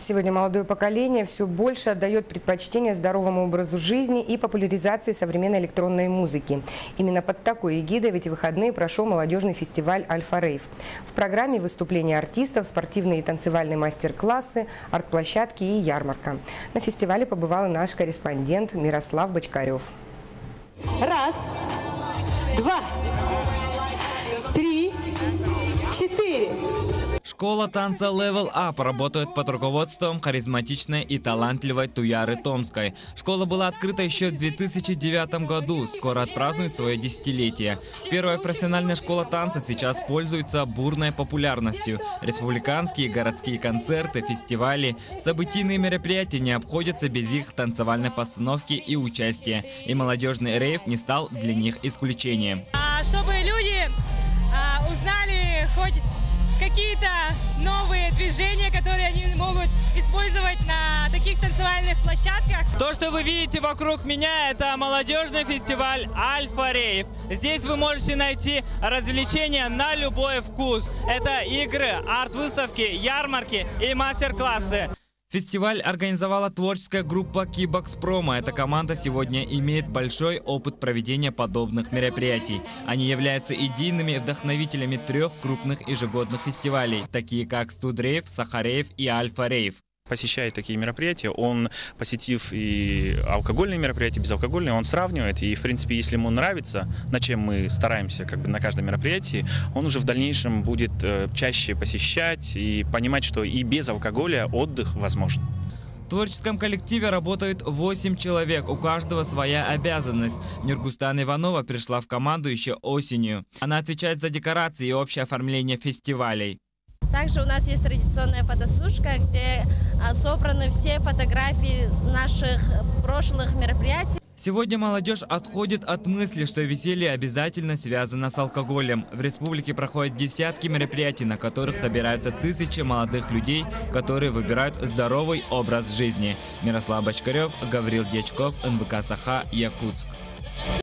Сегодня молодое поколение все больше отдает предпочтение здоровому образу жизни и популяризации современной электронной музыки. Именно под такой эгидой в эти выходные прошел молодежный фестиваль «Альфа-Рейв». В программе выступления артистов, спортивные и танцевальные мастер-классы, арт-площадки и ярмарка. На фестивале побывал наш корреспондент Мирослав Бочкарев. Раз, два, три, четыре. Школа танца Level Up работает под руководством харизматичной и талантливой Туяры Томской. Школа была открыта еще в 2009 году, скоро отпразднует свое десятилетие. Первая профессиональная школа танца сейчас пользуется бурной популярностью. Республиканские городские концерты, фестивали, событийные мероприятия не обходятся без их танцевальной постановки и участия. И молодежный рейв не стал для них исключением. А, чтобы люди а, узнали хоть какие-то новые движения, которые они могут использовать на таких танцевальных площадках. То, что вы видите вокруг меня, это молодежный фестиваль Альфа Рейв. Здесь вы можете найти развлечения на любой вкус. Это игры, арт-выставки, ярмарки и мастер-классы. Фестиваль организовала творческая группа Кибокс Промо. Эта команда сегодня имеет большой опыт проведения подобных мероприятий. Они являются идейными вдохновителями трех крупных ежегодных фестивалей, такие как Студрейв, Сахарейв и Альфа Рейв посещает такие мероприятия, он, посетив и алкогольные мероприятия, безалкогольные, он сравнивает. И, в принципе, если ему нравится, на чем мы стараемся как бы на каждом мероприятии, он уже в дальнейшем будет э, чаще посещать и понимать, что и без алкоголя отдых возможен. В творческом коллективе работают 8 человек, у каждого своя обязанность. Нюргустан Иванова пришла в команду еще осенью. Она отвечает за декорации и общее оформление фестивалей. Также у нас есть традиционная фотосушка, где собраны все фотографии наших прошлых мероприятий. Сегодня молодежь отходит от мысли, что веселье обязательно связано с алкоголем. В республике проходят десятки мероприятий, на которых собираются тысячи молодых людей, которые выбирают здоровый образ жизни. Мирослав Бочкарев, Гаврил Дьячков, НВК Саха, Якутск.